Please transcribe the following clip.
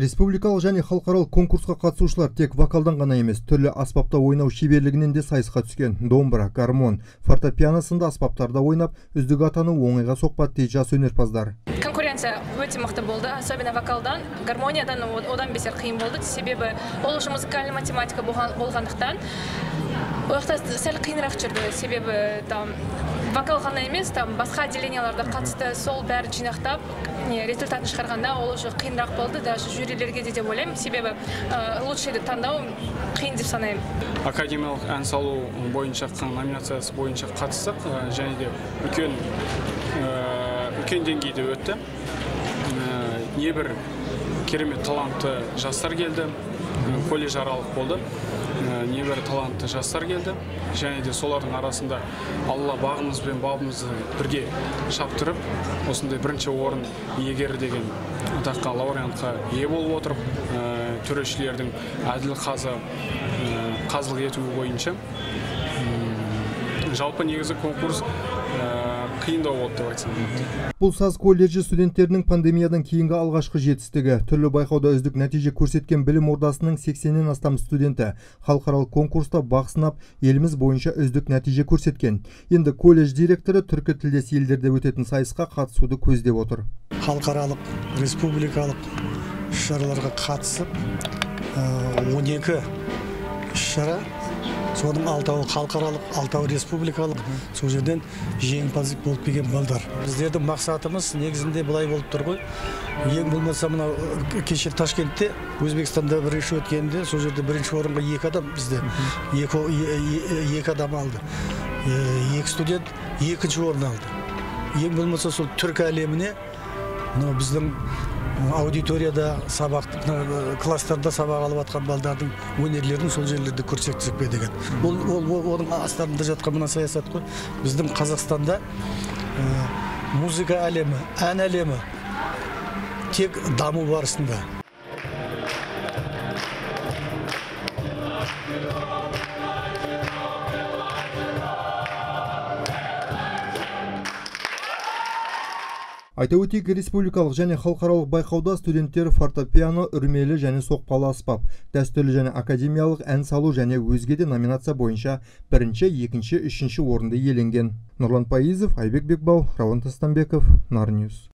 республикалық және халықаралық конкурсқа қатысушылар тек вокалдан ғана емес түрлі аспапта ойнау шеберлігінен де сайысқа түскен. Домбыра гармон фортепиано сынды аспаптарда ойнап үздік атану оңайға соқпады дейді жас өнерпаздар. Конкуренция өте мықты болды особенно вокалдан. Гармониядан одан бетер қиын болды. Себебі ол уже музыкальный математика болғандықтан ол жақта сәл қиынырақ жүрді. Себебі там вокал ғана емес там басқа отделенияларда қатысты сол бәрін жинақтап не результатын шығарғанда ол уже қиынырақ болды. Даже жюрилерге де деп ойлаймын. Себебі лучшийді таңдау қиын деп санаймын. Академиялық ән салу бойынша номинациясы бойынша қатыстық және де үлкен үлкен деңгейде өтті. Небір керемет талантты жастар келді. Колледж аралық болды. Небәрі талантты жастар келді. Және де солардың арасында алла бағымыз бен бабымызды бірге шаптырып осындай бірінші орын иегері деген атаққа лауреатқа ие болып отырып төрешілердің әділ қазы қазылық етуі бойынша жалпы негізі конкурс қиындау болды деп айтсам. Болады бұл саз колледжі студенттерінің пандемиядан кейінгі алғашқы жетістігі. Түрлі байқауда үздік нәтиже көрсеткен білім ордасының 80-нен астам студенті. Халықаралық конкурста бақ сынап еліміз бойынша үздік нәтиже көрсеткен. Енді колледж директоры түркі тілдес елдерде өтетін сайысқа қатысуды көздеп отыр. Халықаралық республикалық іс шараларға қатысып 12 іс шара соның алтауы халықаралық алтауы республикалық. Сол жерден жеңімпаз болып келген балдар. Біздердің мақсатымыз негізінде былай болып тұр ғой. Ең болмаса мынау кеше ташкентте өзбекстанда бірінші өткенде сол жерде бірінші орынға екі адам бізде. Екі, екі адам алды. Екі студент екінші орын алды. Ең болмаса сол түркі әлеміне мынау біздің аудиторияда сабақ класстарда сабақ алып жатқан балдардың өнерлерін сол жерлерде көрсетсек пе деген. Ол ол оның астарында жатқан мына саясат қой. Біздің қазақстанда музыка әлемі ән әлемі тек даму барысында айта өтейік республикалық және халықаралық байқауда студенттер фортепиано үрмелі және соқпалы аспап дәстүрлі және академиялық ән салу және өзге де номинация бойынша бірінші екінші үшінші орынды иеленген. Нұрлан пайызов айбек бекбау рауан тастанбеков нарньюс